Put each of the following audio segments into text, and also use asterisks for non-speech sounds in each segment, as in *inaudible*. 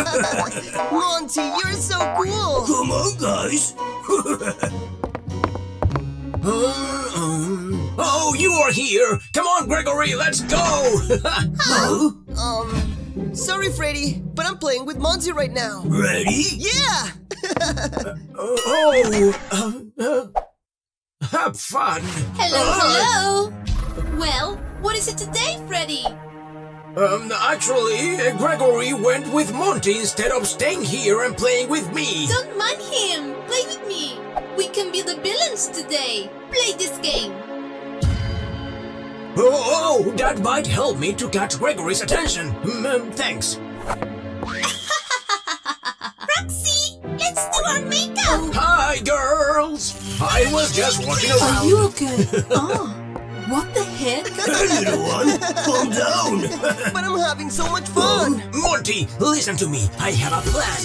*laughs* Monty, you're so cool. Come on, guys. *laughs* Oh, you are here! Come on, Gregory, let's go! *laughs* Huh? Um, sorry, Freddy, but I'm playing with Monty right now. Ready? Yeah! oh, uh, uh, have fun! Hello, hello. Well, what is it today, Freddy? Um, actually, Gregory went with Monty instead of staying here and playing with me. Don't mind him. Play with me. We can be the villains today. Play this game. Oh, oh, that might help me to catch Gregory's attention. Mm, um, thanks. *laughs* Roxy, let's do our makeup. Hi, girls! I was just walking around. Are you okay? *laughs* oh, what the heck? *laughs* Hey, little one, calm down. *laughs* but I'm having so much fun. Monty, listen to me. I have a plan.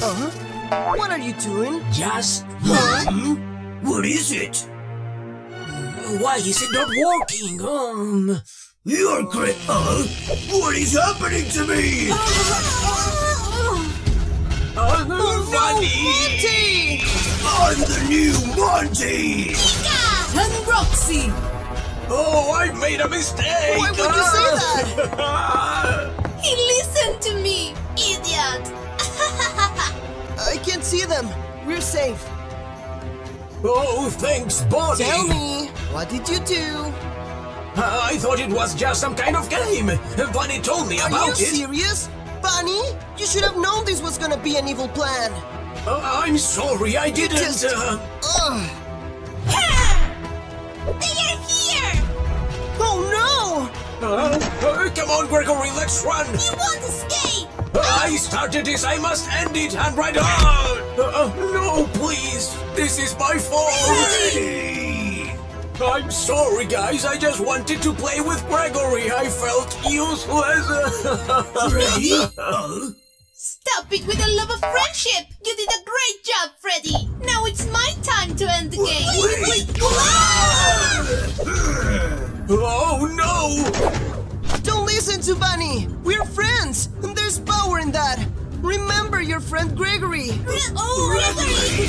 Uh-huh. What are you doing? Just Hmm? What is it? why is it not working? Um, You're great. Uh, what is happening to me? uh, Bunny! Monty! I'm the new Monty. And Roxy. Oh, I made a mistake! Why would you say that? *laughs* He listened to me, idiot. *laughs* I can't see them. We're safe. oh, thanks, Bonnie! Tell me, what did you do? Uh, I thought it was just some kind of game. Bunny told me Are about it. Are you serious? Bunny, you should have known this was gonna be an evil plan. Uh, I'm sorry, I didn't. Just- Uh. *laughs* They are here. Oh no! uh, uh, come on, Gregory, let's run! You won't escape. I started this, I must end it, and right on! Uh, uh, no, please! This is my fault! I'm sorry, guys, I just wanted to play with Gregory. I felt useless. *laughs* Ready? Stop it with the love of friendship. You did a great job, Freddy. Now it's my time to end the game. wait. *laughs* oh, no! Don't listen to Bunny! We're friends! And there's power in that! Remember your friend Gregory! oh, Gregory!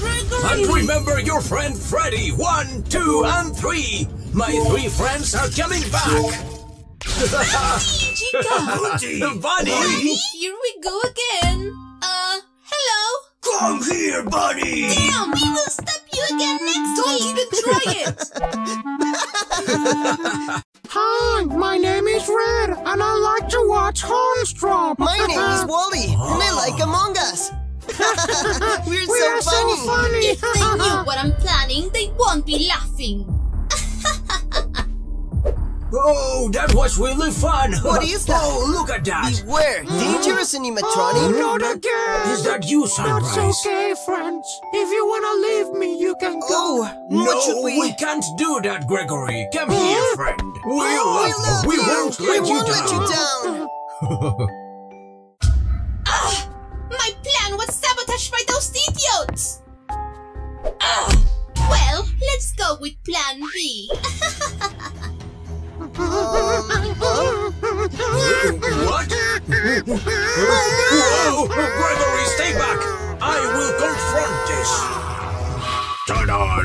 Gregory. And remember your friend Freddy. One, two, and three. My three friends are coming back. Chica. Monty. Bunny! Here we go again. Uh, hello. Come here, buddy. Damn, we will stop you again next Don't week. even try it. *laughs* Hi, my name is Red, and I like to watch Hornstromp. My name is Wally, and I like Among Us! *laughs* We're We so are funny! so funny. If they knew what I'm planning, they won't be laughing. *laughs* Oh, that was really fun. What is that? Oh, look at that. Beware! Dangerous animatronic! Oh, not again. Is that you, That's Sunrise? okay, friends. If you wanna leave me, you can go. Oh, No, what we... we can't do that, Gregory. Come here, friend. We Oh, love, we love we won't we let you won't down. let you down! *laughs* My plan was sabotaged by those idiots. Ah, well, let's go with plan B. *laughs* What? Whoa! Gregory, stay back! I will confront this! Ta-da!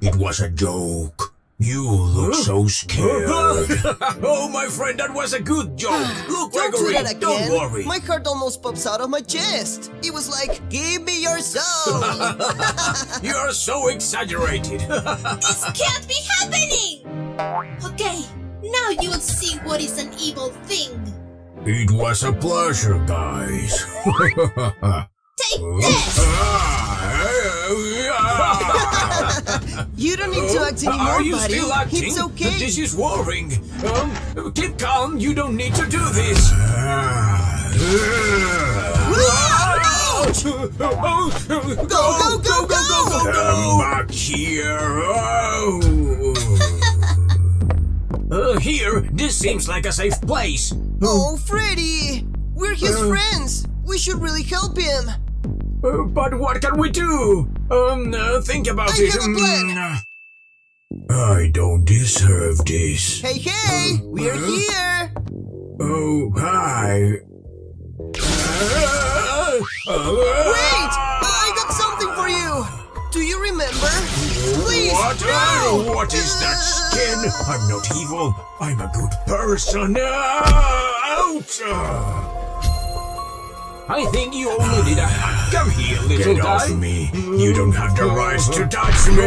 It was a joke. You look so scared. *laughs* oh, my friend, that was a good joke. *gasps* Look, Don't do that again! don't worry. My heart almost pops out of my chest! It was like, give me your soul! *laughs* You are so exaggerated. this can't be happening. Okay, now you will see what is an evil thing. it was a pleasure, guys. Take *laughs* this. *laughs* you don't need to act anymore, Are you buddy. still acting? It's okay. This is worrying. Um, keep calm. You don't need to do this. go, go, go, go, go! go, go, go, go. Come back here. Oh. Uh, here, this seems like a safe place. Oh, Freddy! We're his Uh. friends! We should really help him! Uh, but what can we do? Um, uh, think about I it. have a plan. Mm, I don't deserve this. Hey, hey! We're here! Oh, hi. Wait! I got something for you! Do you remember? Please, What? no! What is that skin? I'm not evil. I'm a good person. Uh, out! Uh, I think you only need a. Come here, little Get guy. off me. You don't have the right to touch me.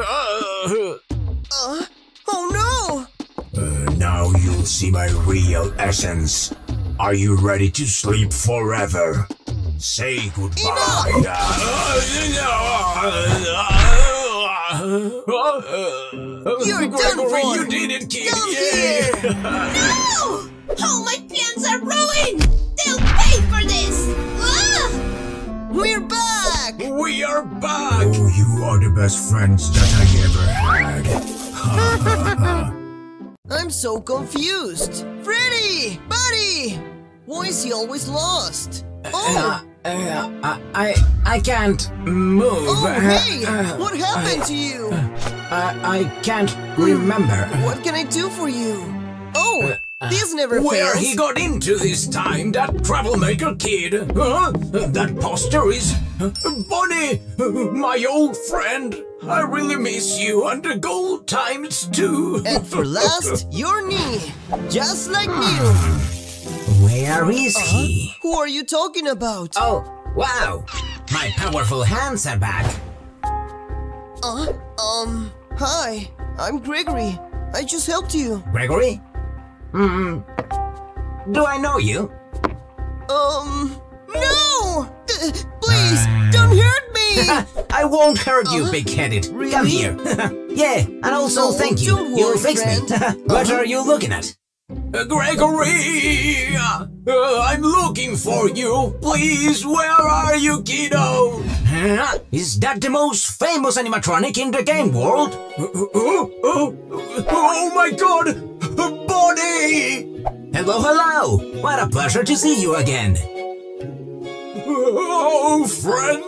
Uh, oh no! Uh, now you'll see my real essence. Are you ready to sleep forever? Say goodbye. You're done for. you didn't kill Come me. here! No! All my plans are ruined! They'll pay for this! Ah! We're back! We are back. Oh, you are the best friends that I ever had. *laughs* I'm so confused. Freddy! Buddy! Why is he always lost? Oh! Uh, uh, I I can't move. Oh, uh, hey! Uh, What uh, happened to you? I, I can't hmm. remember. What can I do for you? Oh! This never Where fails! he got into this time, that troublemaker kid. Huh? That poster is Bonnie, my old friend. I really miss you under gold times two. And for *laughs* last, your knee! Just like new! *sighs* *laughs* Where is he? Who are you talking about? Oh, wow! My powerful hands are back. Uh, um, hi, I'm Gregory. I just helped you. Gregory? Hmm. Do I know you? Um, no! Uh, please, don't hurt me! *laughs* I won't hurt you, Uh, big-headed. Come here. *laughs* yeah, and also No, thank you. You'll fix me. *laughs* what are you looking at? Gregory, uh, I'm looking for you. Please, where are you, kiddo? Huh? Is that the most famous animatronic in the game world? Oh, oh, oh my God, Bonnie! Hello, hello! What a pleasure to see you again. Oh, friend,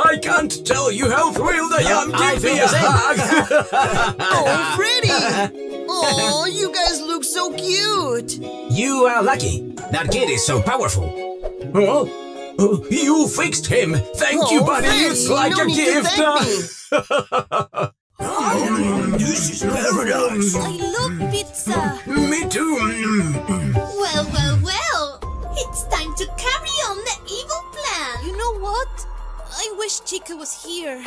I can't tell you how thrilled I am. I Give me feel a hug. *laughs* oh, Freddy! Oh, you guys look so cute! You are lucky. That kid is so powerful. Huh? Oh, you fixed him. Thank you, Oh, buddy. Freddy, it's you like don't a need to gift. thank me. Mm, *laughs* this is paradise. I love pizza! Me too. Well, well, well! It's time to carry on the evil plan! You know what? I wish Chica was here.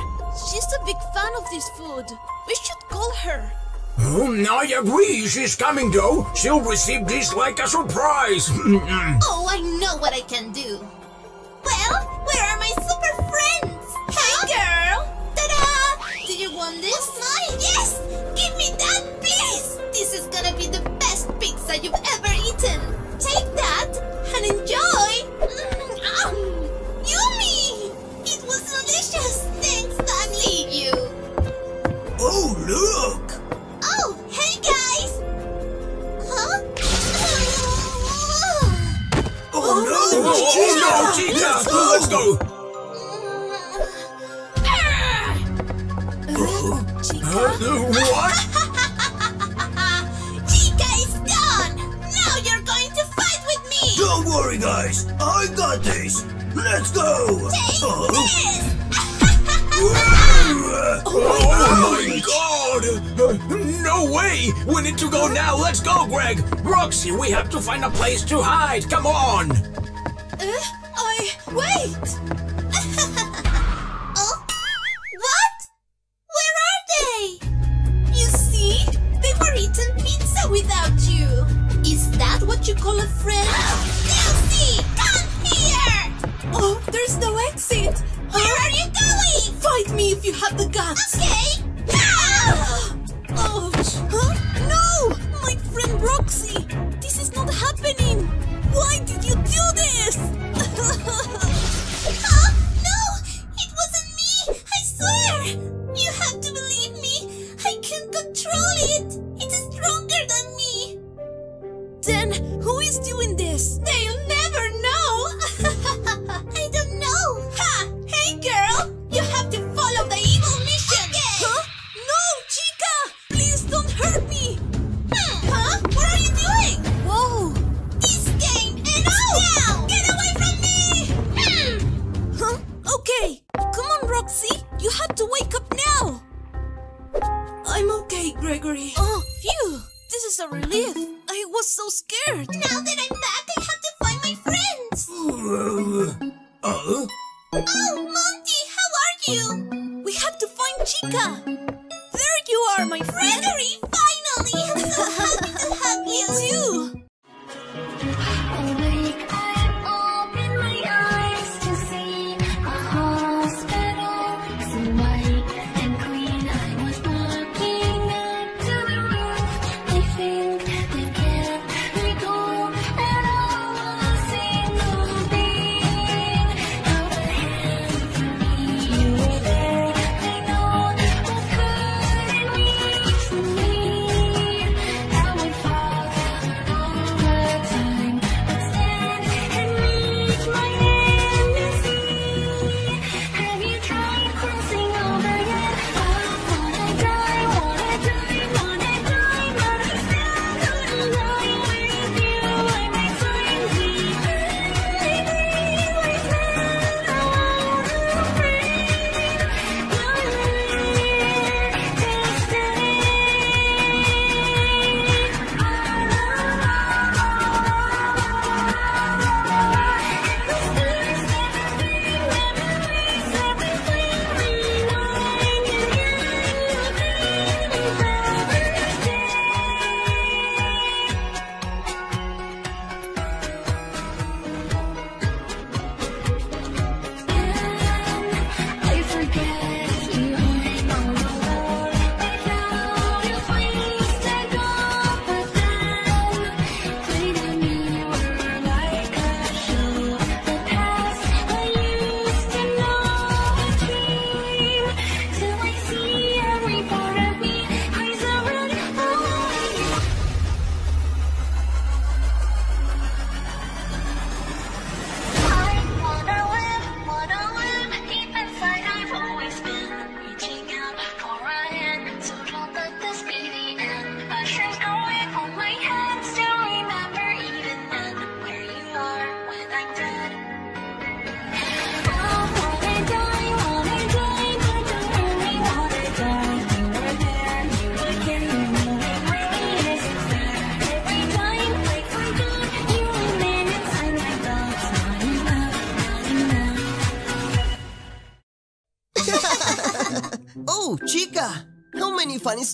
She's a big fan of this food. We should call her. Oh, I agree. She's coming, though. She'll receive this like a surprise. Oh, I know what I can do! Well, where are my super friends? Hey, girl! Ta-da! Do you want this? mine! Yes! Give me that, please! This is gonna be the best pizza you've ever eaten! Take that and enjoy! Mm, um, yummy! It was delicious! Thanks, Danny! you! Oh, look. Oh, no. oh, no, Chica. Let's go. Uh, what? Chica is gone! Now you're going to fight with me! Don't worry, guys. I got this. Let's go. Take Oh. this! Oh my god! No way! We need to go now. Let's go, Greg. Roxy, we have to find a place to hide. Come on. Uh, I. Wait! *laughs* oh? What? Where are they? You see? They were eating pizza without you. Is that what you call a friend? Lucy! Come here! Oh, there's no exit! Where are you going? Fight me if you have the guts! Okay! Ah! Ouch! Huh? No! My friend Roxy! This is not happening! Why did you do this? Huh? *laughs* No! It wasn't me! I swear! You have to believe me! I can control it! It's stronger than me! then, who is doing this? They'll never know! *laughs*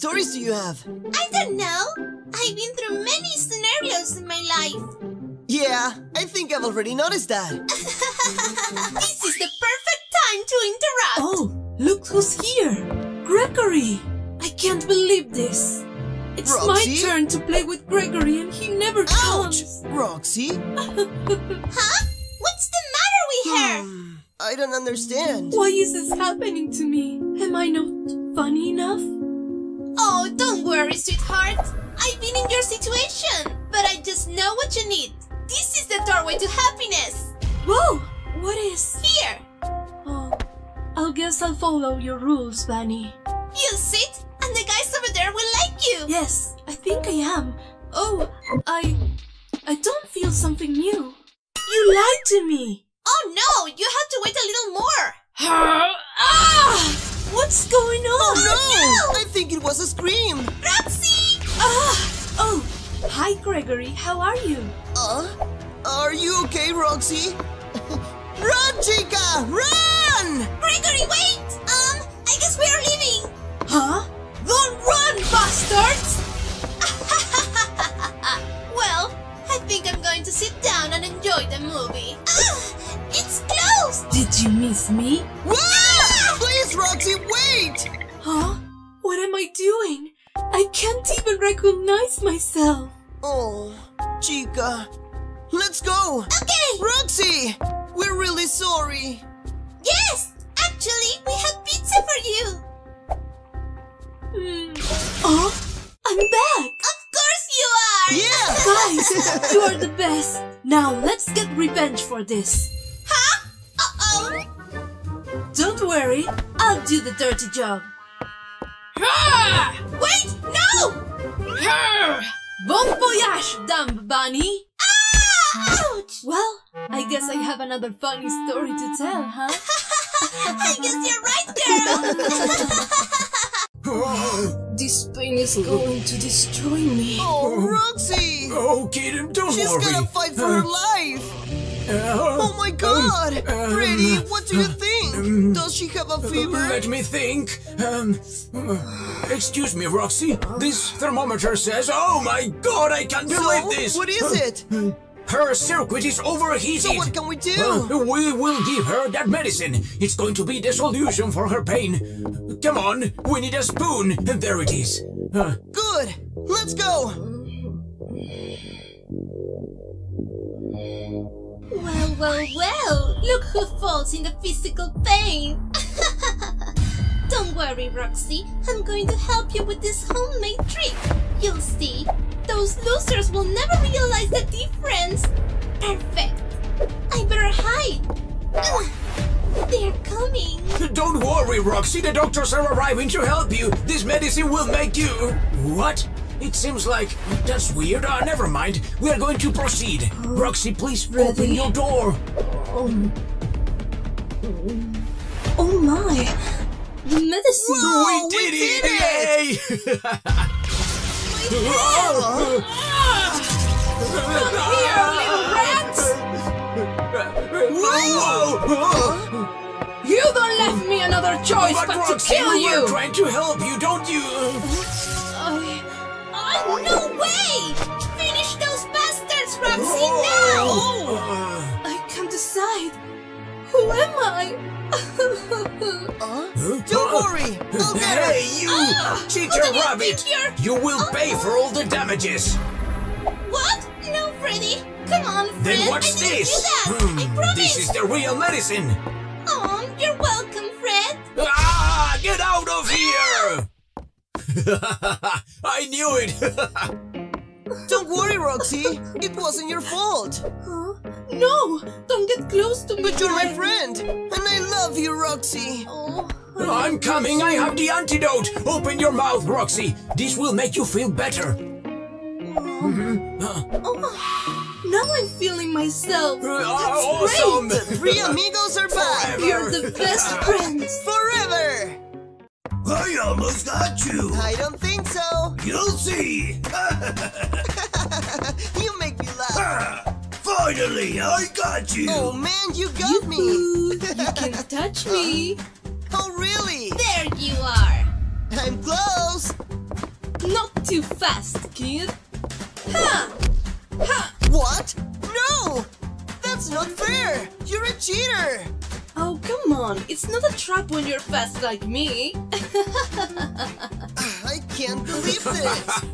stories do you have? I don't know. I've been through many scenarios in my life. Yeah, I think I've already noticed that. *laughs* This is the perfect time to interrupt. Oh, look who's here. Gregory. I can't believe this. It's Roxy? my turn to play with Gregory and he never Ouch! comes. Roxy? *laughs* Huh? What's the matter with her? Hmm, I don't understand. Why is this happening to me? Am I not funny enough? Oh, don't worry, sweetheart. I've been in your situation, but I just know what you need. This is the doorway to happiness. Whoa! What is? Here, Oh, I guess I'll follow your rules, Bunny. you sit, and the guys over there will like you. Yes, I think I am. Oh, I. I don't feel something new. You lied to me! Oh no, you have to wait a little more. ah! What's going on? Oh No! I think it was a scream. Roxy! Ah! Oh, hi, Gregory. How are you? Uh? Are you okay, Roxy? *laughs* run, Chica! Run! Gregory, wait! Um, I guess we are leaving. Huh? Don't run, bastards! *laughs* *laughs* well, I think I'm going to sit down and enjoy the movie. Ah, it's closed! Did you miss me? Whoa! Please, Roxy, wait! Huh? What am I doing? I can't even recognize myself. Oh, Chica. Let's go! Okay! Roxy! We're really sorry. Yes! Actually, we have pizza for you! Hmm. Oh, I'm back! Of course you are! Yeah! *laughs* Guys, you are the best. Now let's get revenge for this. Huh? Uh-oh! Don't worry, I'll do the dirty job. Wait! No! Bon voyage, dumb bunny! Ah! Ouch! Well, I guess I have another funny story to tell, huh? *laughs* *laughs* I guess you're right, girl! This pain is going to destroy me. Oh, Roxy! Oh, kid, don't She's worry. gonna fight for her life! Uh, Oh my god! um, Freddy, what do you think? Does she have a fever? Let me think. Um, uh, excuse me, Roxy. This thermometer says, "Oh my God, I can't believe this." what is it? Her circuit is overheated. So what can we do? Uh, we will give her that medicine. It's going to be the solution for her pain. Come on, we need a spoon. And There it is. Uh, Good. Let's go. Well, well, well! Look who falls in the physical pain! *laughs* Don't worry, Roxy. I'm going to help you with this homemade trick. You'll see. Those losers will never realize the difference. Perfect. I better hide. *clears throat* Ugh. They're coming. *laughs* don't worry, Roxy. The doctors are arriving to help you. This medicine will make you. What? It seems like that's weird. Ah, never mind. We are going to proceed. Roxy, please open your door. Oh my! The medicine! Whoa, we did we it! did Yay! *laughs* Here, little rats! Whoa! You don't left me another choice But but, to kill you! were trying to help you, don't you? Oh, no way! Finish those bastards, Roxy, now! Uh, I can't decide. Who am I? Don't worry. I'll get her. Hey, you Ah, cheater you rabbit! you're- You will pay for all the damages. What? No, Freddy. Come on, Fred. Then what's I didn't this? do that. Hmm, I promise. this is the real medicine. Oh, you're welcome, Fred. Ah, get out of here! *laughs* I knew it. *laughs* Don't worry, Roxy. It wasn't your fault. Huh? No! Don't get close to me! But you're my friend. And I love you, Roxy. Oh, I'm coming. I have the antidote. Open your mouth, Roxy. This will make you feel better. oh. Now I'm feeling myself. Ah, That's awesome. great! The three amigos are back. You're the best friends. Forever. I almost got you. I don't think so. You'll see. *laughs* You make me laugh. Ah, Finally, I got you. Oh man, you got me. Ooh, you *laughs* can touch me. Oh really? There you are. I'm close. Not too fast, kid. Ha! Ha! What? No! That's not fair. You're a cheater. Oh, come on. It's not a trap when you're fast like me. *laughs* I can't believe this. *laughs*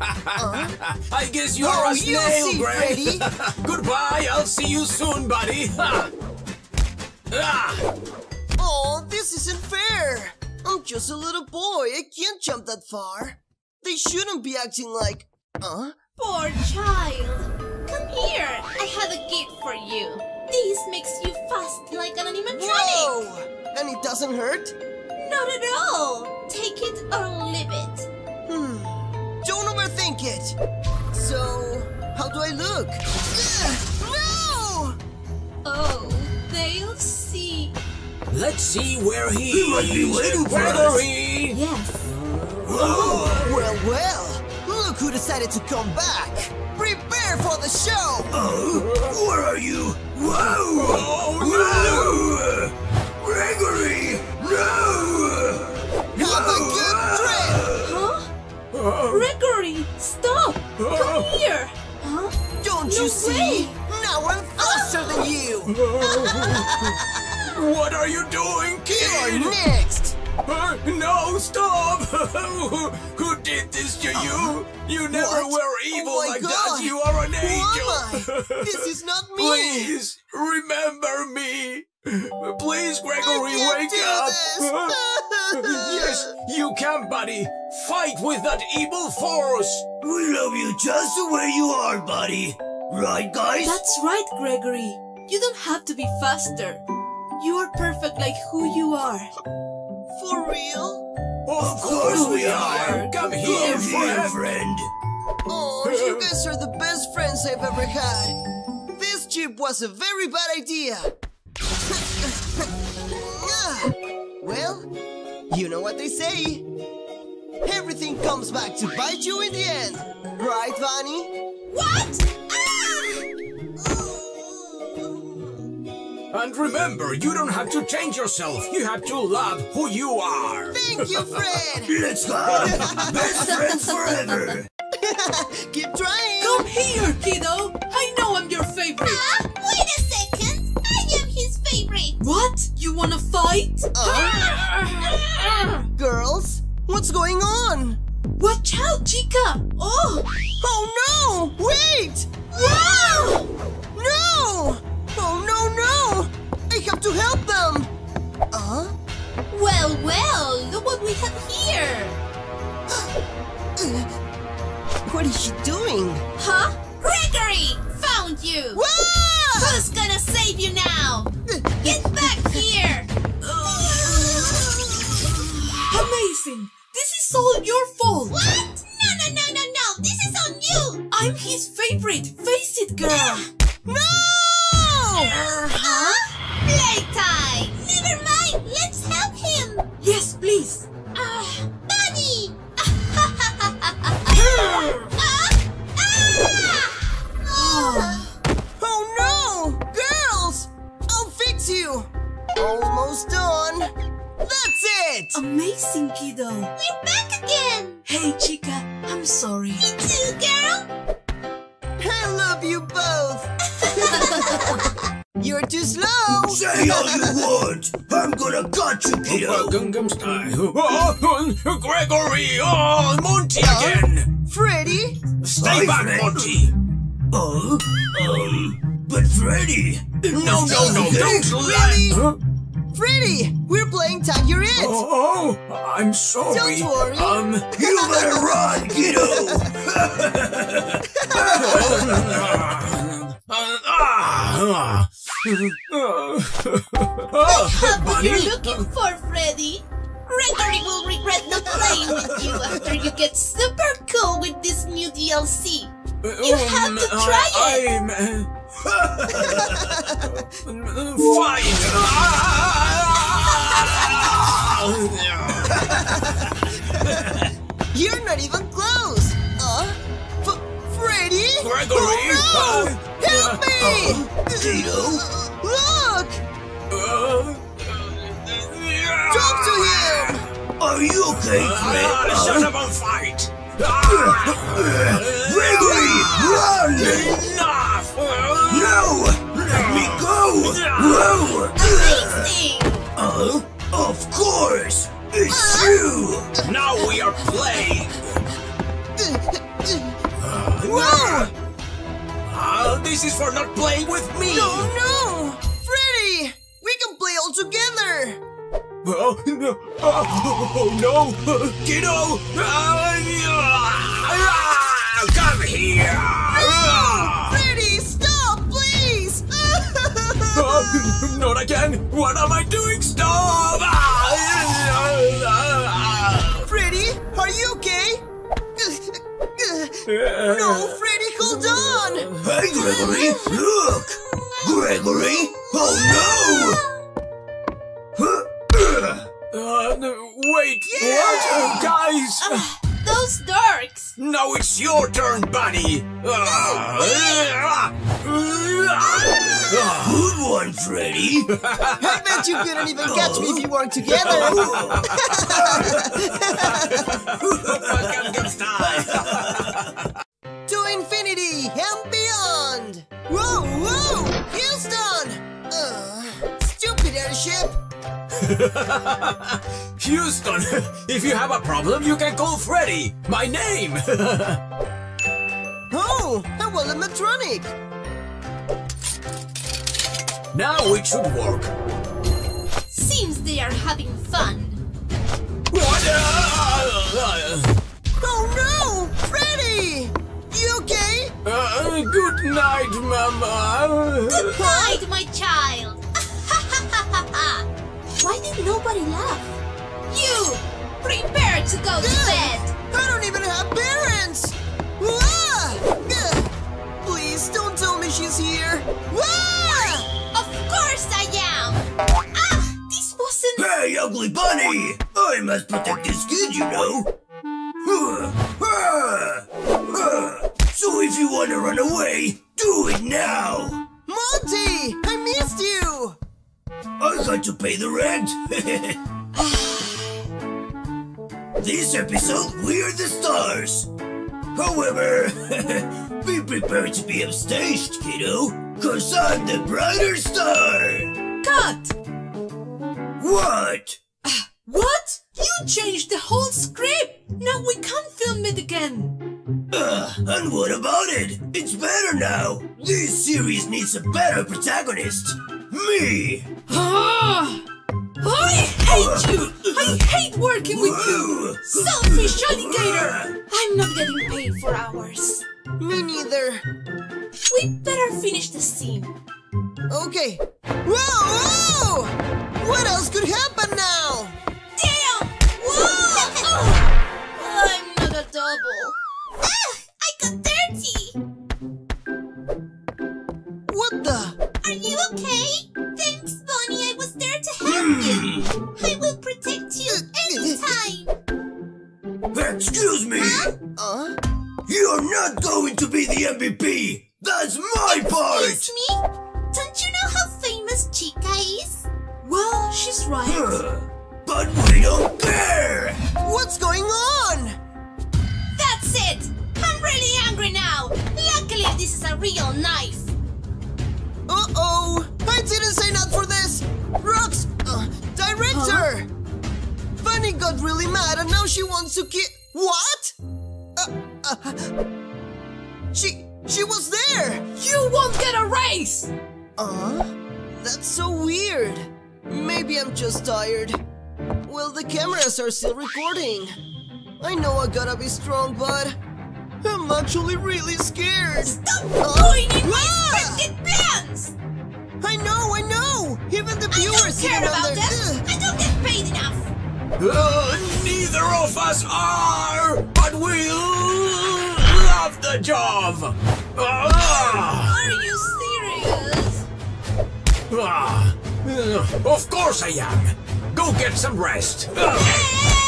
I guess you Oh, are a you'll snail, see, Greg. Freddy. *laughs* Goodbye. I'll see you soon, buddy. Ah. Oh, this isn't fair. I'm just a little boy. I can't jump that far. They shouldn't be acting like. Huh? Poor child. Come here. I have a gift for you. This makes you fast like an animatronic. Whoa! And it doesn't hurt? Not at all. Take it or leave it. Hmm. Don't overthink it. So, how do I look? Ugh, no! Oh, they'll see. Let's see where he, He might be is. waiting for us. Gregory. Yes. Well, well. Look who decided to come back. Prepare for the show. Oh, where are you? Whoa! Oh, no! Gregory, no! Have a good trip. Huh? Gregory, stop! Come here! Huh? Don't No you see? way. Now I'm faster than you. *laughs* What are you doing, kid? You're next. Uh, no, stop! *laughs* Who did this to you? You never What? were evil oh like God. that. You are an Who angel. am I? This is not *laughs* me. Please remember me. Please, Gregory, I wake can't up. do this. *laughs* yes, you can, buddy. Fight with that evil force. We love you just the way you are, buddy. Right, guys? That's right, Gregory. You don't have to be faster. You are perfect like who you are. For real? Of course we are. Come here, Come here, friend. friend. Oh, you guys are the best friends I've ever had. This chip was a very bad idea. *laughs* Well, you know what they say. Everything comes back to bite you in the end. Right, Vanny? What? And remember, you don't have to change yourself. You have to love who you are. Thank you, Fred. *laughs* Let's hug! Best friends forever! *laughs* Keep trying. Come here, kiddo. I know I'm your favorite. Ah, wait a second. I am his favorite. What? You wanna fight? Girls, what's going on? Watch out, Chica. Oh, Oh no! Wait! Wow! No! Oh no no! I have to help them! Uh? Well, well, look what we have here. *gasps* What is she doing? Huh? Gregory! Found you! Wow! Who's gonna save you now? *laughs* Get back here! *gasps* amazing. This is all your fault. What? No, no, no, no, no! This is on you! I'm his favorite. Face it, girl. No! Huh? Playtime! Never mind! Let's help him! Yes, please. Ah, Bunny! ah! *laughs* Oh no! Girls! I'll fix you! Almost done! That's it! Amazing, kiddo. We're back again! Hey, Chica. I'm sorry. Me too, girl! I love you both! You're too slow! Say all you want! I'm gonna cut you, Uh, kiddo! Gangnam Style. Oh, *laughs* Gregory! Oh, Monty again! Freddy? Stay Hi, back, Fred. Monty! Oh, um, but Freddy! No, no, no, don't Really? lie! Huh? Freddy! We're playing Tag You're It! Oh, I'm sorry. Don't worry. Um, You better *laughs* run, kiddo! *laughs* ah, *laughs* What you're looking for, Freddy? Gregory will regret not playing with you after you get super cool with this new DLC. You have to Um, try it. Uh, *laughs* Fine. You're not even close! Uh? Freddy? Gregory? Oh, no! Help me! Kiddo? Look! Uh, Talk to him! Are you okay, Ah, Fred? Shut up and fight! *laughs* Gregory, run! Enough! No! Let me go! Whoa! Amazing! Uh, of course! It's you! Now we are playing! Whoa! Ah, this is for not playing with me! Oh no! Freddy! We can play all together! Oh, no. Oh, no! Kiddo! Ah, Come here! Freddy, stop, please! ah, *laughs* Not again! What am I doing? No, Freddy, hold on! Hey, Gregory! Look! Gregory! Oh no! Uh, no, wait! What? Uh, guys! Those dorks! Now it's your turn, Bunny! Ah, ah. Good one, Freddy! I bet you couldn't even catch me if you weren't together! *laughs* Gangnam Style. To and beyond! Whoa, whoa! Houston! Uh, stupid airship! *laughs* Houston, if you have a problem, you can call Freddy. My name. *laughs* Oh, a Wallametronic! now it should work. Seems they are having fun. What? Oh no! Freddy! You okay? Uh, good night, Mama. Good night, my child! *laughs* Why did nobody laugh? You! Prepare to go to bed! I don't even have parents! Please don't tell me she's here! Of course I am! Ah! This wasn't... Hey, ugly bunny! I must protect this kid, you know! So if you want to run away, do it now! Monty! I missed you! I got to pay the rent. *laughs* this episode, we're the stars. However, *laughs* be prepared to be upstaged, kiddo, cause I'm the brighter star. Cut! What? Ah, what? You changed the whole script! Now we can't film it again! Ugh, and what about it? It's better now. This series needs a better protagonist. Me. Ah! I hate you! I hate working with you! Selfish alligator! I'm not getting paid for hours. Me neither. We better finish the scene. Okay. Whoa! Whoa! What else could happen now? Double. Ah, I got dirty. What the? Are you okay? Thanks, Bonnie. I was there to help you. I will protect you anytime. Excuse me. Uh? You're not going to be the MVP. That's my part. Excuse me? Don't you know how famous Chica is? Well, she's right. But we don't care. What's going on? That's it. I'm really angry now. Luckily, this is a real knife. Uh-oh! I didn't sign up for this! Rox! Uh, director! Fanny got really mad and now she wants to ki- What? Uh, uh, she- she was there! You won't get a raise! Uh? That's so weird. Maybe I'm just tired. Well, the cameras are still recording. I know I gotta be strong, but I'm actually really scared. Stop Uh, ruining my ah! scripted plans. I know, I know. Even the I viewers don't care about this. I don't get paid enough. Uh, neither of us are, but we love the job. Ah, Are you serious? ah, uh, of course I am. Go get some rest. Ah.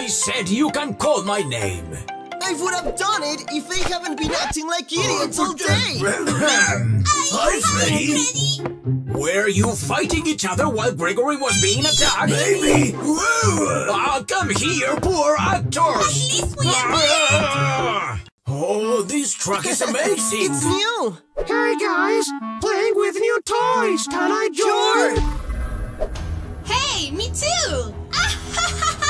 I said you can call my name. I would have done it if they haven't been acting like idiots all day. *laughs* Hi, Freddy. Ready? Were you fighting each other while Gregory was being attacked? Baby. Woo. Ah, come here, poor actors! least we Ah! Oh, this truck is *laughs* amazing! It's new. Hey guys, playing with new toys. Can I join? Hey, me too! *laughs*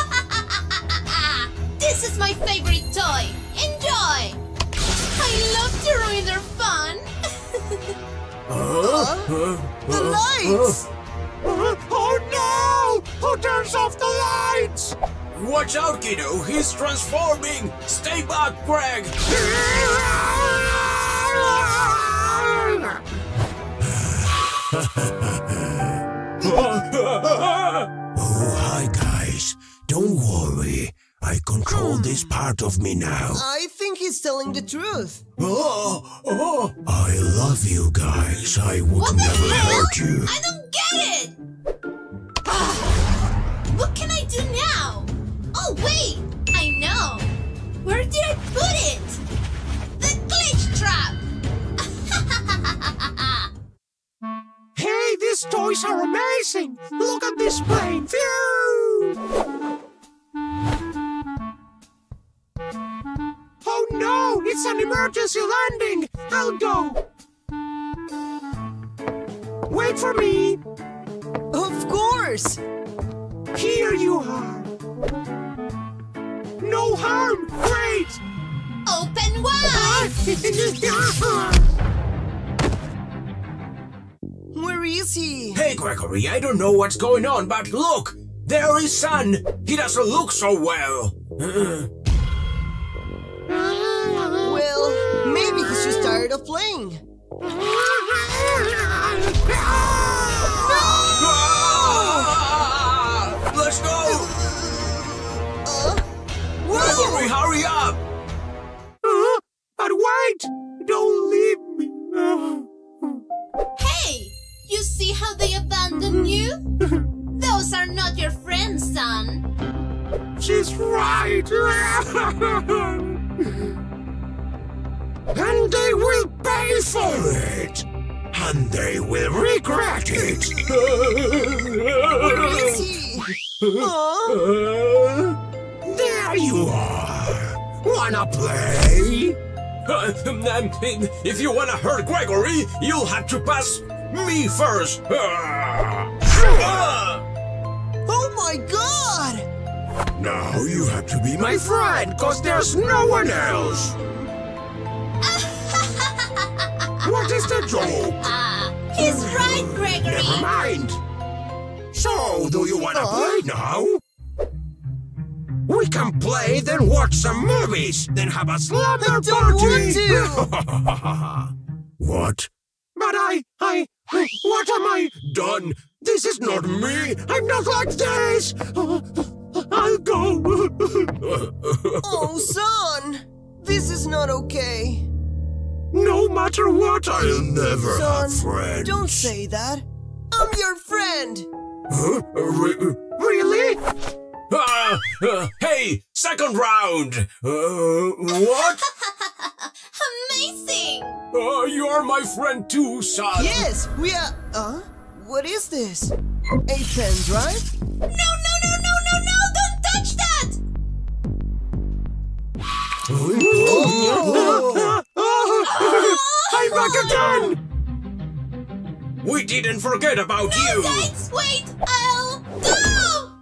this is my favorite toy! Enjoy! I love to ruin their fun! *laughs* The lights. Uh, oh no! Who turns off the lights? Watch out, kiddo! He's transforming! Stay back, Greg! *laughs* Oh, hi, guys. Don't worry. I control this part of me now. I think he's telling the truth. Oh, oh, I love you guys. I would What the never hell? hurt you. I don't get it! Ah, what can I do now? Oh, wait! I know! Where did I put it? The Glitchtrap! *laughs* Hey, these toys are amazing! Look at this plane! Phew! Oh no! It's an emergency landing! I'll go! Wait for me! Of course. Here you are! No harm! Great! Open *laughs* wide! Where is he? Hey, Gregory, I don't know what's going on, but look! There is Sun! He doesn't look so well! Well, *clears throat* just tired of ah! Let's go! Uh? Gregory, Whoa! hurry up! Uh, but wait! Don't leave me! Hey! You see how they abandoned you? Those are not your friends, son! She's right! *laughs* and they will pay for it. And they will regret it. Where is he? Huh? There you are. Wanna play? Uh, *laughs* um, if you wanna hurt Gregory, you'll have to pass me first. Ah. *laughs* Oh my god! Now you have to be my friend, cause there's no one else. What is the joke? Ah, he's right, Gregory. Never mind. So, do you wanna play now? We can play, then watch some movies, then have a slumber I don't party. want *laughs* what? But I, I, what am I done? This is not me. I'm not like this. *gasps* I'll go. *laughs* Oh, Sun! This is not okay. No matter what, I'll never Sun, have friends. don't say that. I'm your friend! Huh? Re- really? Ah, uh, hey, second round. Uh, what? *laughs* Amazing. Uh, you are my friend too, Sun. Yes, we are. Uh? What is this? A pen drive? No, no, no, no, no, no! Don't touch that! I'm back again. We didn't forget about you. Guys, wait! I'll go!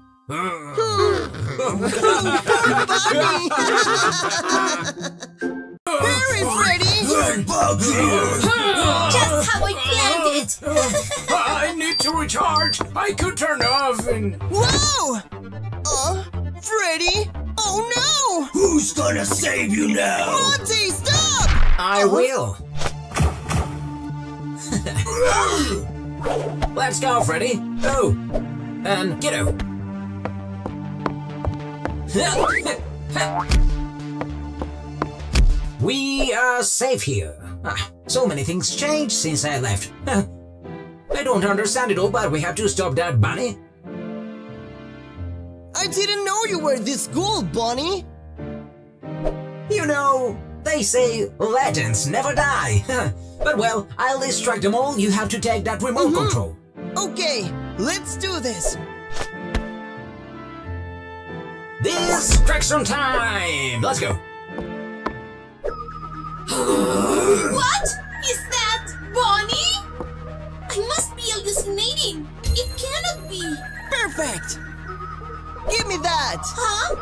Hurry, Freddy! Get back! Just how I planned it. I need to recharge. I could turn off and. Whoa! Uh, Freddy? Oh no! Who's gonna save you now? Monty, stop! I will. *laughs* Let's go, Freddy. Oh, and kiddo. *laughs* we are safe here. Ah, so many things changed since I left. *laughs* I don't understand it all, but we have to stop that bunny. I didn't know you were this cool, Bonnie! You know, they say legends never die. But well, I'll distract them all. You have to take that remote mm-hmm. control. Okay, let's do this! Distraction time! Let's go. What? Is that Bonnie? I must be hallucinating. It cannot be. Perfect! Give me that! Huh?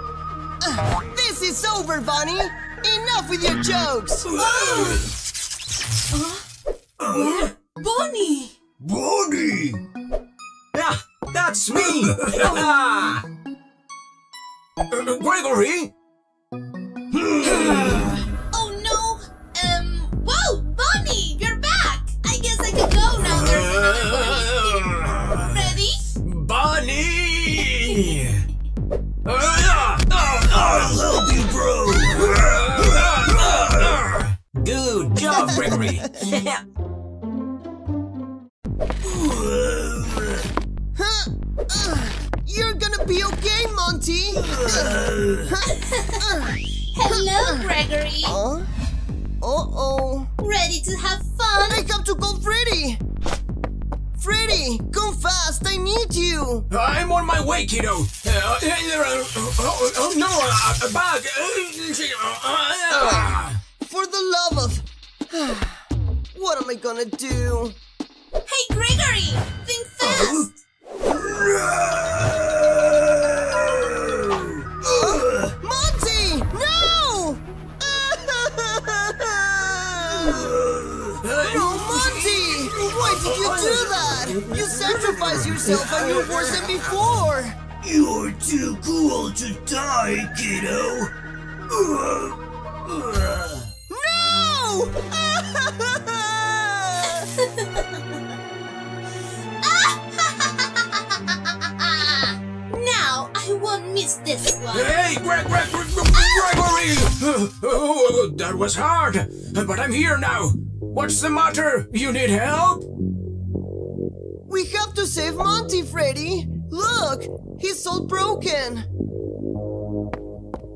This is over, Bonnie! Enough with your jokes! *gasps* Oh! Bonnie! Bonnie! Ah, that's me! Ah. Uh, Gregory? Oh Huh? Uh, You're gonna be okay, Monty! Hello, Gregory. Uh oh. Ready to have fun? I have to call Freddy! Freddy, come fast, I need you! I'm on my way, kiddo. Uh, oh, oh, no, a bag. Uh, For the love of. *sighs* Ah. What am I gonna do? Hey, Gregory, think fast. *gasps* Monty! No! *laughs* no, Monty! Why did you do that? You sacrificed yourself and you're worse than before! You're too cool to die, kiddo! *laughs* No! *laughs* *laughs* now I won't miss this one. Hey, Greg, Greg, Greg, Gregory! Uh, oh, that was hard, but I'm here now. What's the matter? You need help? We have to save Monty, Freddy! Look! He's all broken!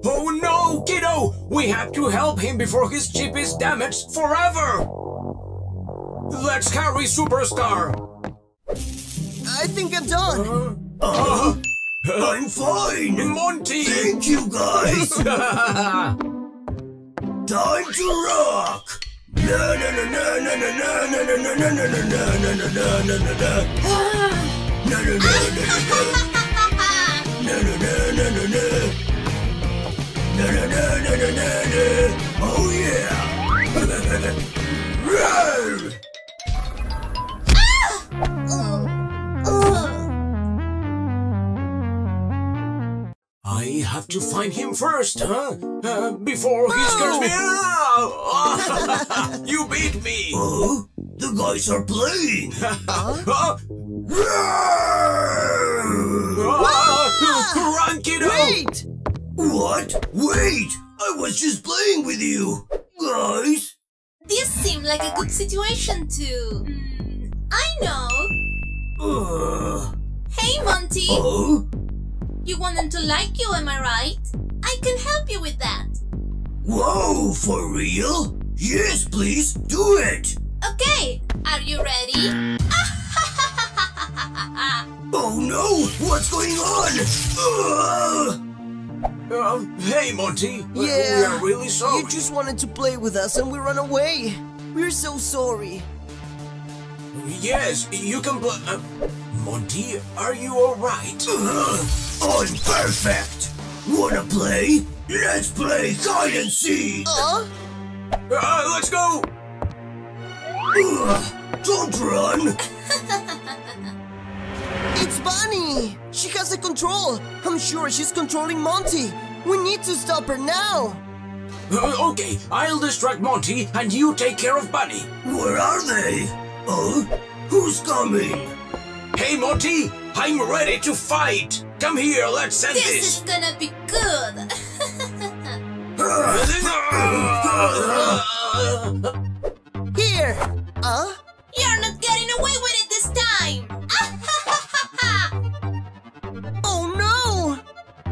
Oh no, kiddo! We have to help him before his chip is damaged forever! Let's carry Superstar! I think I'm done! Uh, uh, I'm fine! Monty! Thank you guys! Time to rock! Oh yeah! Roar! I have to find him first, huh? Uh, before he scares me. Ah! *laughs* you beat me! Oh, the guys are playing. Roar! Ah! Run, kiddo! Wait! What? Wait! I was just playing with you! Guys! This seemed like a good situation to. I know. Uh, Hey, Monty. oh? You want them to like you, am I right? I can help you with that. Whoa, for real? Yes, please, do it! Okay, are you ready? *laughs* Oh no! What's going on? Uh, Uh, hey, Monty. We- Yeah. We are really sorry. You just wanted to play with us and we ran away. We're so sorry. Yes, you can play. Uh, Monty, are you alright? uh, *laughs* I'm perfect! Wanna play? Let's play hide and seek! Uh? Uh, let's go! Uh, don't run! *laughs* It's Bunny! She has the control! I'm sure she's controlling Monty! We need to stop her now! Uh, okay, I'll distract Monty and you take care of Bunny. Where are they? Oh? Who's coming? Hey, Monty, I'm ready to fight. Come here, let's end This this. is gonna be good. *laughs* Here! Uh? You're not getting away with it this time. *laughs* Oh no!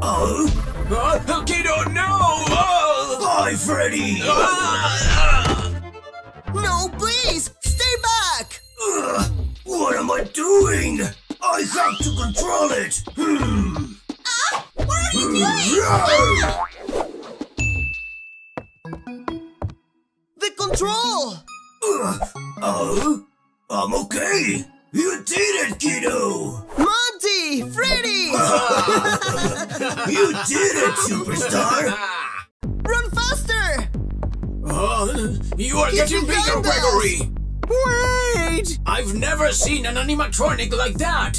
Oh? Uh, kiddo, no! Uh, Bye, Freddy! uh, *laughs* No, please! Stay back! Ugh, what am I doing? I have to control it! Hmm. what are you doing? Roar! The control! Ugh, Oh? I'm okay! You did it, kiddo! Monty! Freddy! *laughs* You did it, superstar! Run faster! uh, you are Get getting bigger, us. Gregory. Wait! I've never seen an animatronic like that.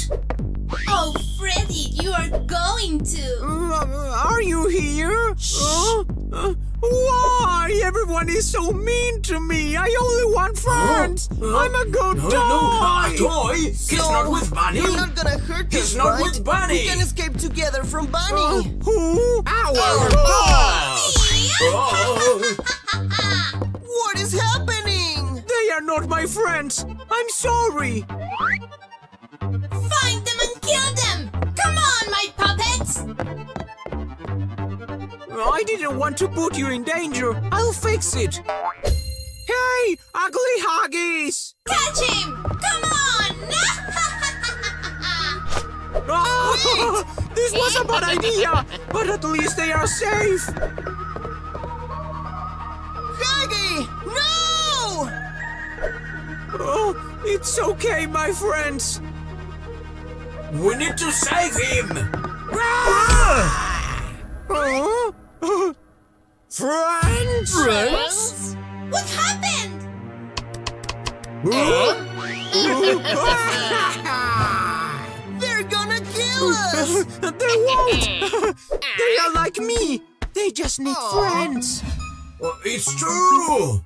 Oh, Freddy, you are going to. Uh, are you here? Uh, uh, why? Everyone is so mean to me. I only want friends. Uh, I'm a good no, toy. no, a toy. He's not with Bunny. You're not gonna hurt He's us, not right? with Bunny. We can escape together from Uh, Bunny! who? Oh. *laughs* Oh. What is happening? They are not my friends. I'm sorry. Find them and kill them! Come on, my puppets! I didn't want to put you in danger. I'll fix it. Hey, ugly huggies! Catch him! Come on! *laughs* Ah, *laughs* this was a bad idea, but at least they are safe. Oh, it's okay, my friends. We need to save him. Huh? *laughs* Friends? Friends? what happened? *laughs* They're gonna kill us! *laughs* they won't. they are like me. They just need friends. Uh, it's true.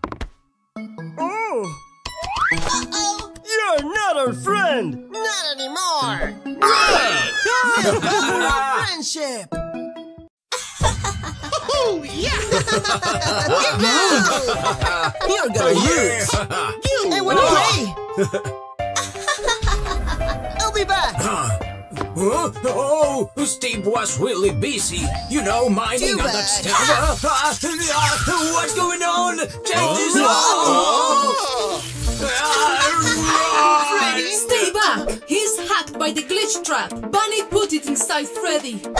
Oh! Uh-oh! You're not our friend! Not anymore! *laughs* Friendship! oh, yeah! You're gonna lose! I wanna play! I'll be back! Uh, Huh? Oh, Steve was really busy. You know, mining Too on that bad. stuff. Uh, uh, uh, what's going on? Check this out. Right. Stay back! He's hacked by the Glitchtrap. Bunny put it inside Freddy. *laughs*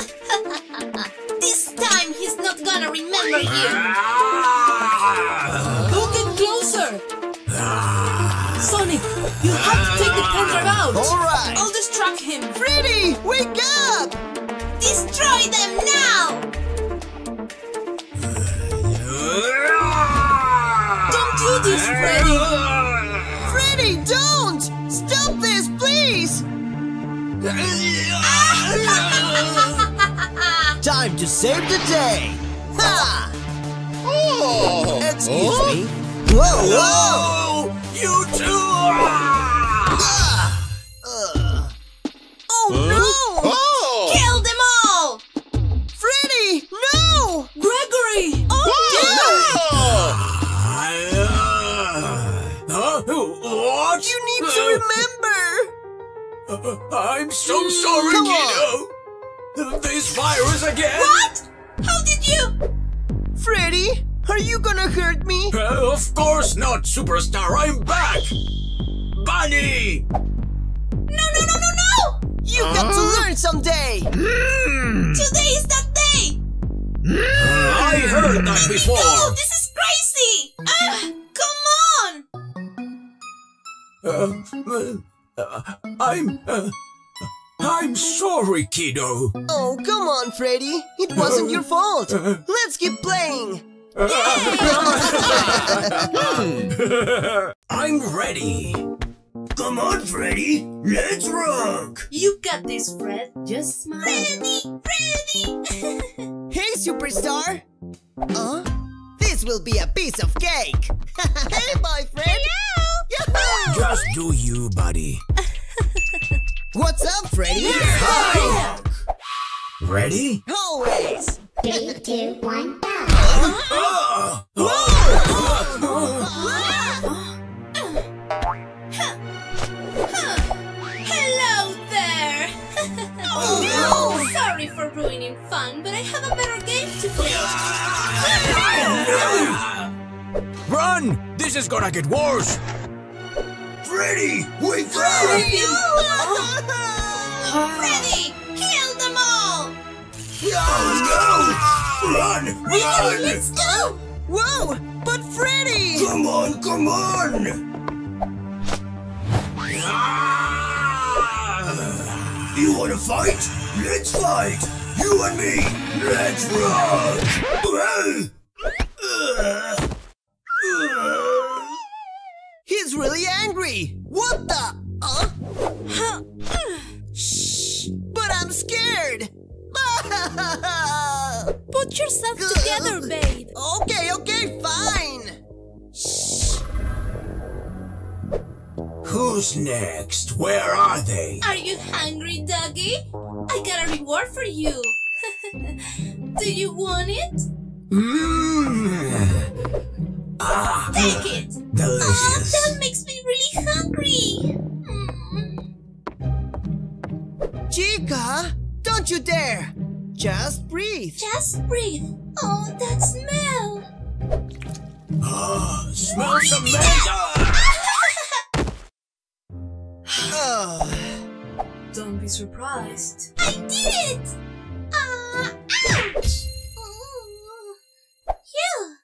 This time he's not gonna remember you. Ah. Look it closer! Sonic, you have to take the pen drive out! All right. I'll distract him! Freddy, wake up! Destroy them now! Don't do this, Freddy! Freddy, *laughs* Time to save the day! Ha! Oh. Excuse oh. me. Whoa, whoa! Oh, you too! Of course not, superstar. I'm back. Bunny. No, no, no, no, no! You got to learn someday! Today is that day! I heard that before. No, this is crazy! Ah, come on! Uh, uh, I'm. Uh, I'm sorry, kiddo. Oh, come on, Freddy. It wasn't your fault. Let's keep playing. *laughs* I'm ready. Come on, Freddy. Let's rock. You got this, Fred. Just smile. Ready, ready! *laughs* Hey, superstar. Huh? This will be a piece of cake. *laughs* hey, boyfriend. Yahoo! Just do you, buddy. What's up, Freddy? Ready? Always. Three, two, one, go. Hello there! oh! *laughs* Sorry for ruining fun, but I have a better game to play. Run! This is gonna get worse. Freddy, wake up. *laughs* Freddy, kill them all! Let's go. Run, run. Let's go! Whoa! But Freddy! Come on, come on. Ah! You wanna fight? Let's fight. You and me. Let's rock. He's really angry. What the? Uh? Huh? Shh. But I'm scared. *laughs* Put yourself together, babe. Okay, okay, fine. Shh. Who's next? Where are they? Are you hungry, doggy? I got a reward for you. *laughs* Do you want it? Mmm. Take it! Oh, Delicious. that makes me really hungry. Mm, Chica, don't you dare. Just breathe. just breathe. Oh, that smell. Smell some mango. Ugh. *sighs* Don't be surprised. *sighs* I did it! Uh, ouch! Phew.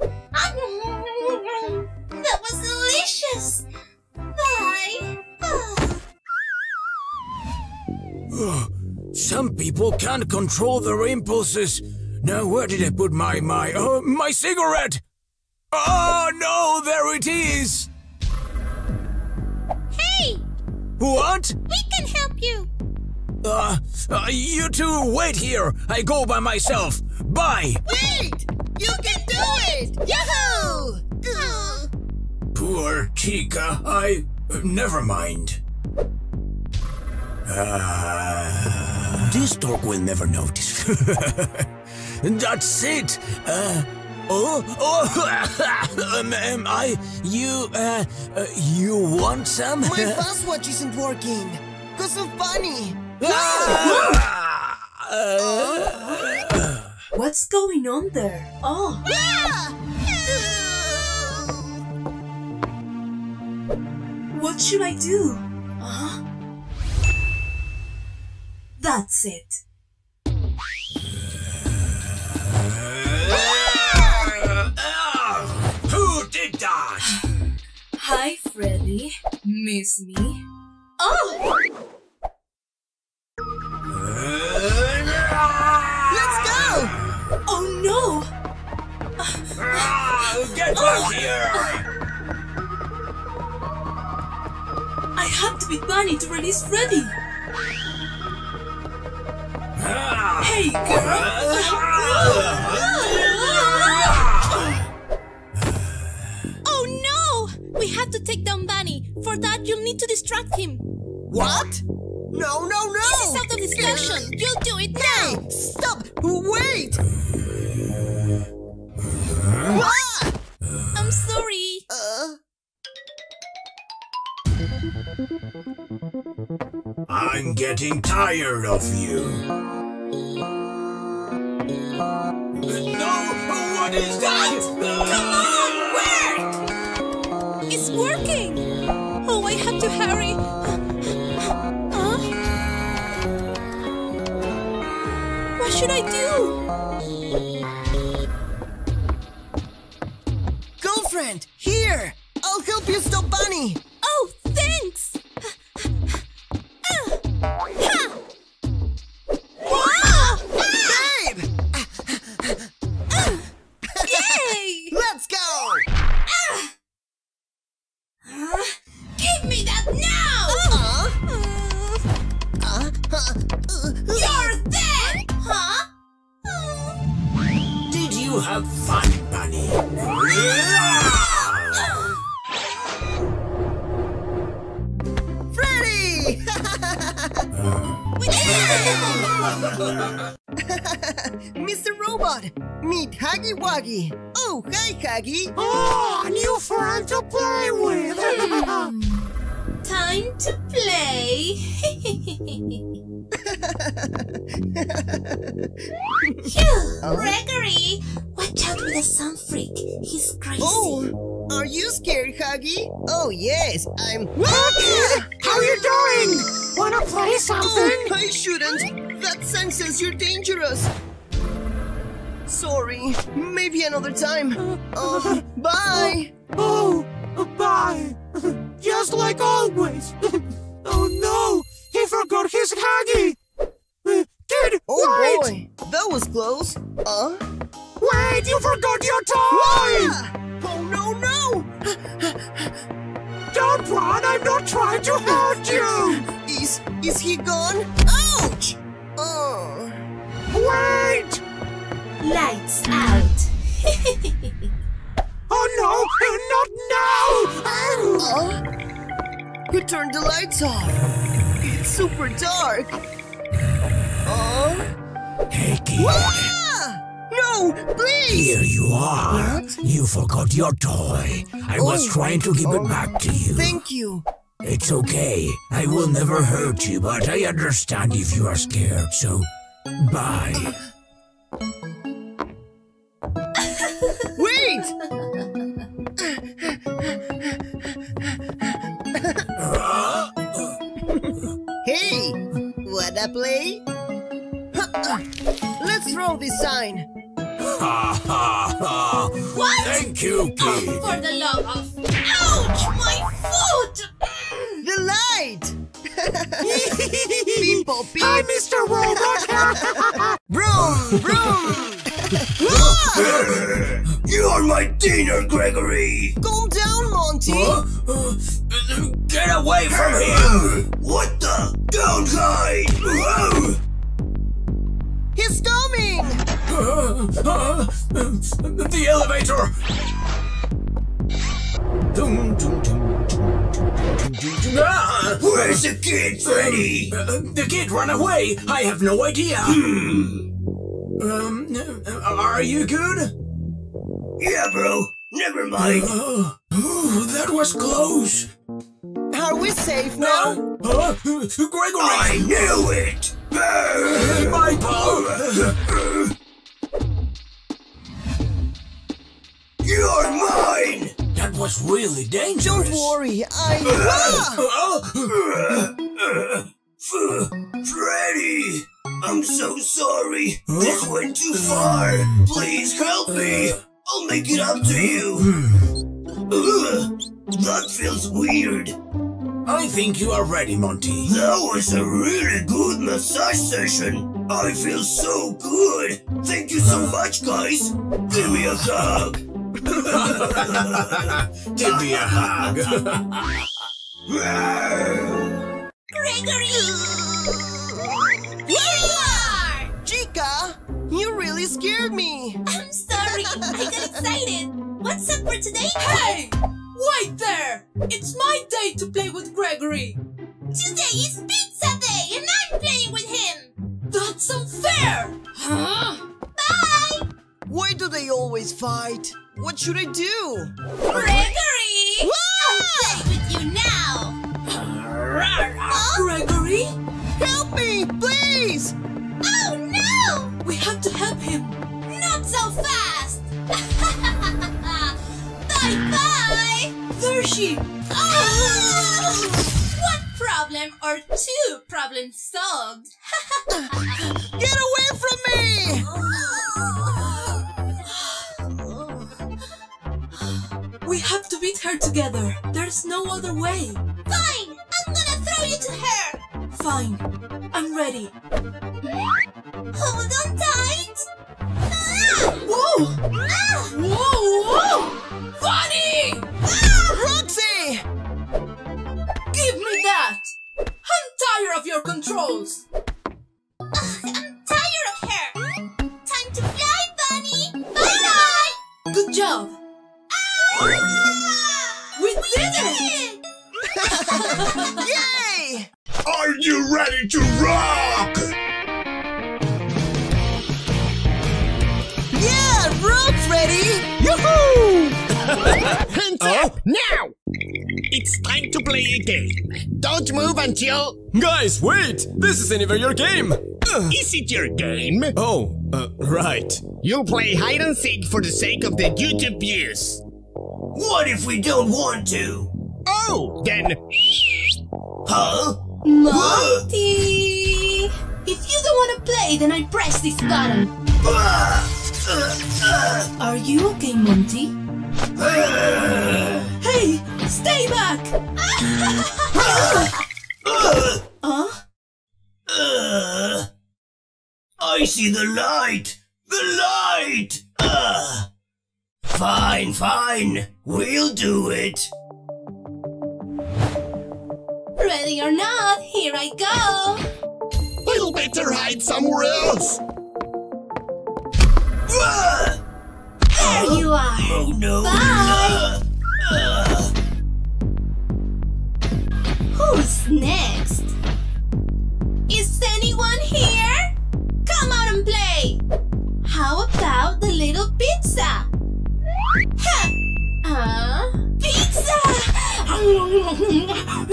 Mm, *laughs* That was delicious! Bye! *sighs* Ah. Some people can't control their impulses. Now, where did I put my my uh, my cigarette? Oh no, there it is. Hey! What? We can help you! Uh, uh, you two wait here. I go by myself. Bye. Wait! You can do it! Yahoo! Poor Chica. I uh, never mind. Uh, this dog will never notice. *laughs* That's it. Uh, oh, oh, *laughs* um, um, I, you, uh, uh, you want some? My *laughs* fast watch isn't working. Cause of Bunny. What's going on there? Oh, what should I do? That's it. *laughs* Who did that? Hi, Freddy. Miss me? Oh! Let's go! Oh no! Ah, Get back here! I have to be Bunny to release Freddy! Hey, girl! Oh no! We have to take down Bunny. For that, you'll need to distract him. What? No, no, no! This is out of discussion. You'll do it Hey, now. stop! Wait! Ah! I'm sorry. Uh, I'm getting tired of you. No! What is that? Come on, work! It's working. Oh, I have to hurry. Huh? What should I do? girlfriend, here! I'll help you stop Bunny! Oh, thanks. Time. Trying to give Oh. it back to you. Thank you. It's okay. I will never hurt you, but I understand if you are scared, so bye. Wait! hey, wanna play? Let's throw this sign. Ha ha ha. What? Thank you, kid. For the love of. Beep, bop, beep. Hi, Mr. Robot! *laughs* Vroom, vroom! *laughs* You're my dinner, Gregory! Calm down, Monty! Uh, get away from here. What the? Don't hide! Whoa! He's coming! *laughs* the elevator! Dum, dum, dum, Ah! Where's the kid, Freddy? Uh, the kid ran away. I have no idea. Um, uh, are you good? Yeah, bro. Never mind. Oh, oh, that was close. Are we safe now? Huh? Gregory! I knew it! My power! You're mine! That was really dangerous. Don't worry, I. *laughs* Freddy! I'm so sorry. This went too far. Please help me. I'll make it up to you. Ugh, that feels weird. I think you are ready, Monty. That was a really good massage session. I feel so good. Thank you so much, guys. Give me a hug. Give me a hug. Gregory! Here you are! Chica, you really scared me. I'm sorry, I got *laughs* excited. What's up for today? Hey! Wait there! It's my day to play with Gregory! Today is pizza day and I'm playing with him! That's unfair! Huh? Why do they always fight? What should I do? Gregory! Whoa! I'll play with you now! Huh? Gregory? Help me, please! Oh no! We have to help him! Not so fast! *laughs* bye bye! There she! Oh! One problem or two problems solved! *laughs* Get away from me! *laughs* We have to beat her together! There's no other way! Fine! I'm gonna throw you to her! Fine, I'm ready. Hold on tight! Ah! Whoa! Ah! Whoa! Whoa! Funny! Roxy! Give me that! I'm tired of your controls! I'm tired of her! Time to fly, Bunny! Bye-bye! Good job! We did it! *laughs* Yay! Are you ready to rock? Yeah, rock, Freddy! Yoo-hoo! Hands *laughs* up now! It's time to play a game. Don't move until. Guys, wait! This isn't even your game! Ugh. Is it your game? Oh, uh, right. You'll play hide and seek for the sake of the YouTube views. What if we don't want to? Oh, then. Huh? Monty! If you don't want to play, then I press this button. Ah! Uh, uh, Are you okay, Monty? uh, *sighs* Hey! Stay back! uh, *sighs* Huh? uh. *sighs* I see the light! The light! *laughs* Fine, fine. We'll do it. Ready or not, here I go! We'll better hide somewhere else. There you are! Oh no! Bye. Uh. Who's next? Is anyone here? Come out and play! How about Pizza!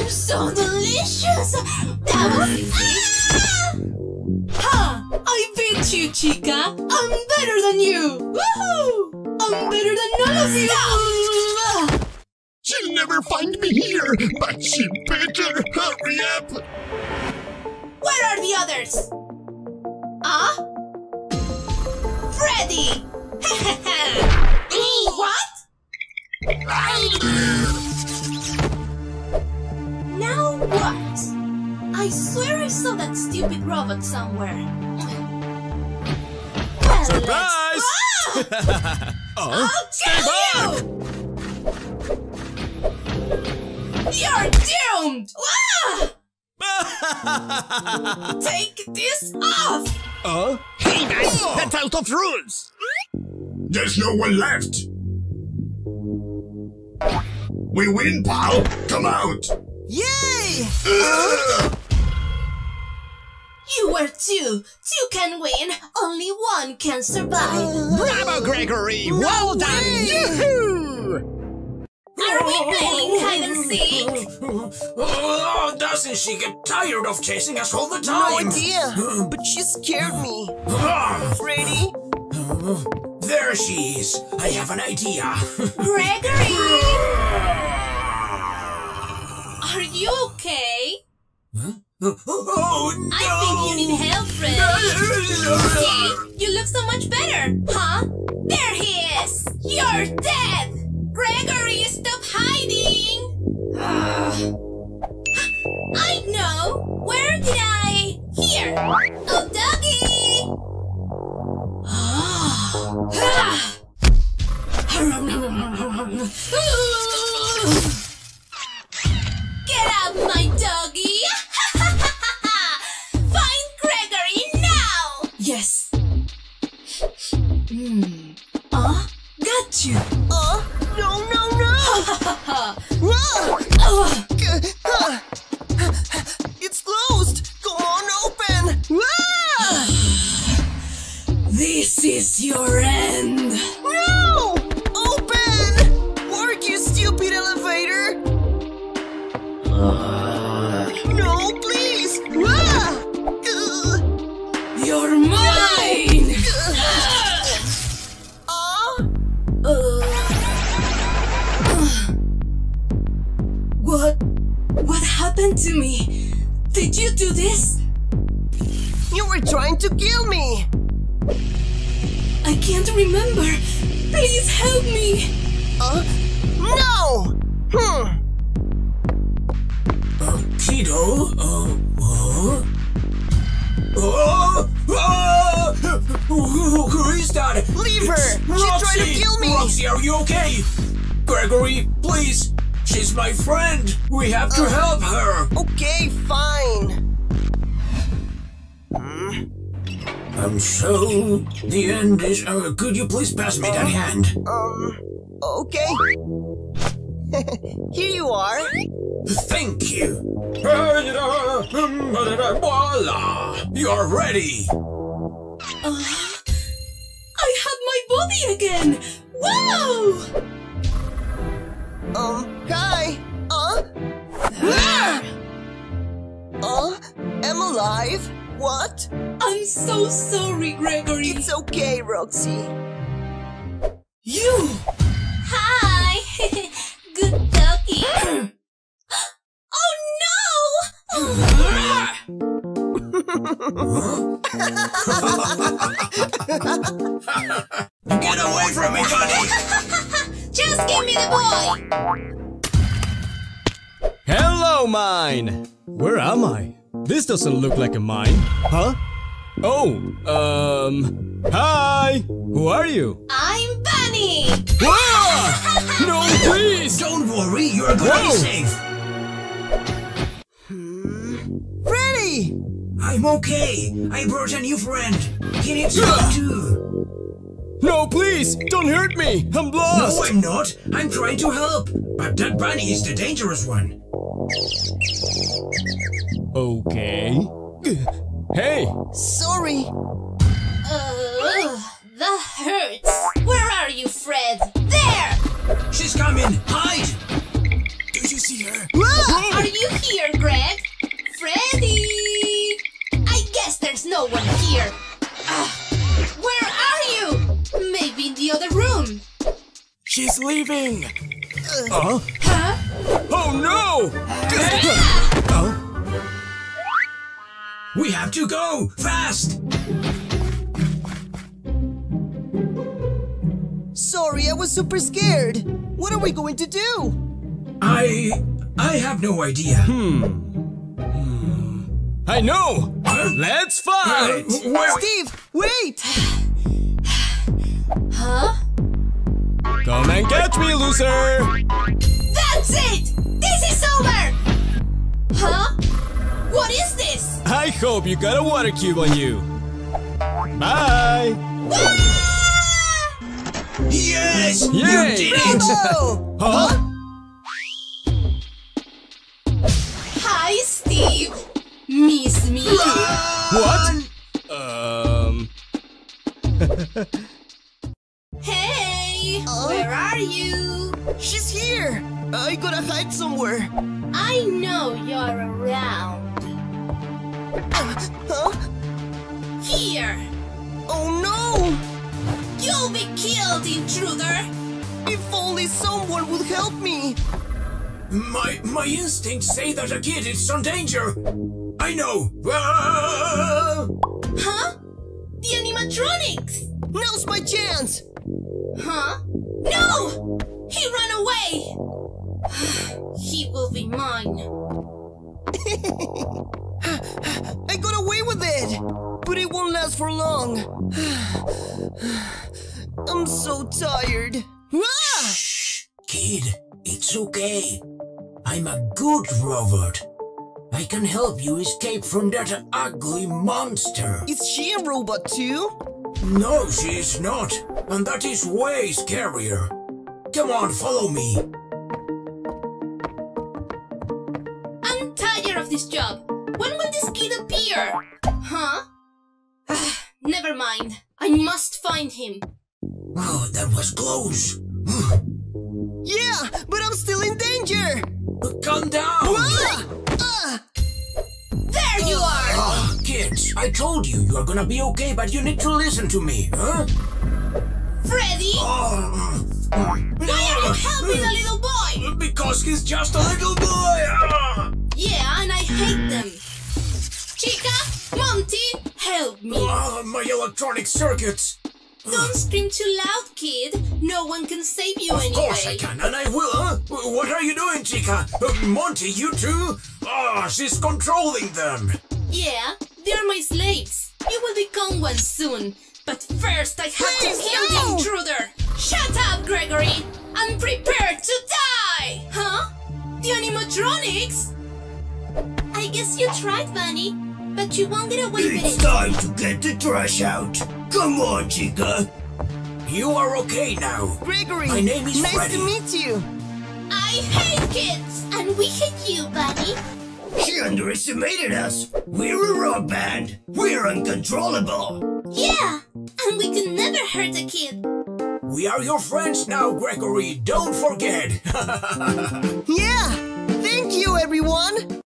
*laughs* so delicious! That was easy! Ha! I beat you, chica! I'm better than you! Woohoo! I'm better than none of you! *laughs* She'll never find me here, but she better hurry up. Where are the others? Ah? Freddy! *laughs* what? Now what? I swear I saw that stupid robot somewhere. Well, Surprise! Let's... *laughs* Oh, I'll stay kill back! you! You're doomed! Ah! *laughs* Take this off! Uh? Hey, guys, that's out of rules. There's no one left. We win, pal. Come out. Yay! You were two. Two can win. Only one can survive. Bravo, Gregory. well done. Yoo-hoo! Are we playing hide and Six. Oh, doesn't she get tired of chasing us all the time? No time? idea, but she scared me. Ah, Freddy? There she is. I have an idea. *laughs* Gregory! *laughs* Are you okay? Huh? oh, oh no. I think you need help, Freddy. See? *laughs* You look so much better. Huh? There he is. You're dead. Gregory, stop hiding. *sighs* I know. Where did I? Here. Oh, doggy. Get out, my doggy. *laughs* Find Gregory now. Yes. Hmm. Uh, got you. Uh, no, no, no! *laughs* *laughs* Ah! Ah! It's closed! This is your end. No! Open! Work, you stupid elevator! *sighs* No, please! Ah! Ugh. You're mine. *sighs* Ah! *sighs* What? What happened to me? Did you do this? You were trying to kill me! I can't remember. Please help me. Uh, no! Hmm. Kido? Uh, uh, oh, oh, who, who- is that? Leave her! It's She tried to Roxy! kill me! Roxy, are you okay? Gregory, please! She's my friend! We have to help her! Okay, fine. Um, so, the end is. Uh, could you please pass me that hand? Um, okay. *laughs* Here you are. Thank you! Voila! You're ready! I have my body again. Wow! Um, hi. Uh? Ah! Uh, am alive? What? I'm so sorry, Gregory. It's okay, Roxy. You! Hi. *laughs* Good doggy. *gasps* oh no! Get away from me, buddy! *laughs* Just give me the boy. Hello, mine! Where am I? This doesn't look like a mine. Huh? Oh, um. Hi! Who are you? I'm Bunny. Ah! No, please! Don't worry, you're gonna be safe! Freddy! I'm okay! I brought a new friend! He needs help too! No, please! Don't hurt me! I'm lost! No, lost! I'm not! I'm trying to help! But that bunny is the dangerous one! Okay. Hey! Sorry. Ugh, that hurts. Where are you, Fred? There! She's coming! Hide! Do you see her? Are you here, Greg? Freddy! I guess there's no one here. Ah, where are you? Maybe in the other room. She's leaving! Huh? Huh? We have to go! Fast! Sorry, I was super scared. What are we going to do? I. I have no idea. Hmm. I know! Let's fight! Uh, where? Steve, wait! Huh? Come and catch me, loser! That's it! This is over! Huh? What is this? I hope you got a water cube on you. Bye! Yes! Yay! You did it! Oh! Huh? Hi, Steve. Miss me? What? Um. *laughs* Hey, where are you? She's here! I gotta hide somewhere. I know you're around. Huh? Here! Oh no! You'll be killed, intruder! If only someone would help me! My my instincts say that a kid is in danger. I know. Ah! Huh? The animatronics! Now's my chance! Huh? No! He ran away! *sighs* he will be mine. *laughs* I got away with it! But it won't last for long. I'm so tired. Ah! Kid, it's okay. I'm a good robot. I can help you escape from that ugly monster. Is she a robot too? No, she is not. And that is way scarier. Come on, follow me. I'm tired of this job. When will this kid appear? Huh? Ah, *sighs* Never mind. I must find him. Oh, that was close. *sighs* Yeah, but I'm still in danger! Calm down. Ah! Ah! There you are! Ah, kids, I told you you are gonna be okay, but you need to listen to me, huh? Freddy! Oh, Why are you helping a little boy? because he's just a little boy. Ah! Yeah, and I hate them. Chica, Monty, help me. Ah, my electronic circuits. Don't scream too loud, kid. No one can save you Of anyway. course I can, and I will, huh? What are you doing, Chica? Uh, Monty, you too? Ah, she's controlling them. Yeah, they're my slaves. You will become one soon. But first, I have Please, to kill no! the intruder. Shut up, Gregory. I'm prepared to die. Huh? The animatronics? I guess you tried, Vanny, but you won't get away with It's time to get the trash out. Come on, Chica. You are okay now. Gregory! My name is nice Freddy. to meet you! I hate kids, and we hate you, Vanny. She underestimated us. We're a rock band. We're uncontrollable. Yeah, and we could never hurt a kid. We are your friends now, Gregory. Don't forget. *laughs* Yeah! Thank you, everyone!